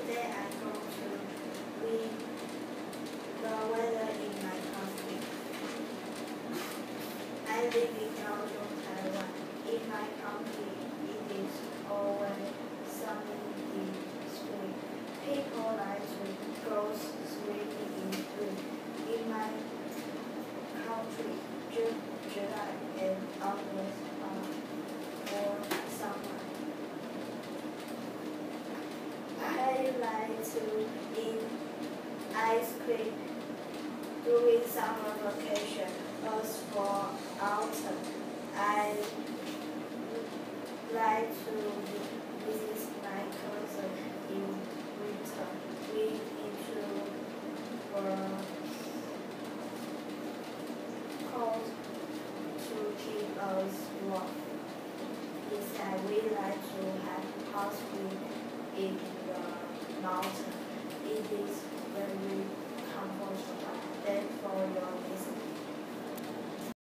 today I'm going to read the weather in my country. I live in Kaohsiung, Taiwan. In my country, spring, during summer vacation, or for autumn. I like to visit my cousin in winter. We need to uh, cold to keep us warm. Instead, we like to have hot food in the mountain. It is very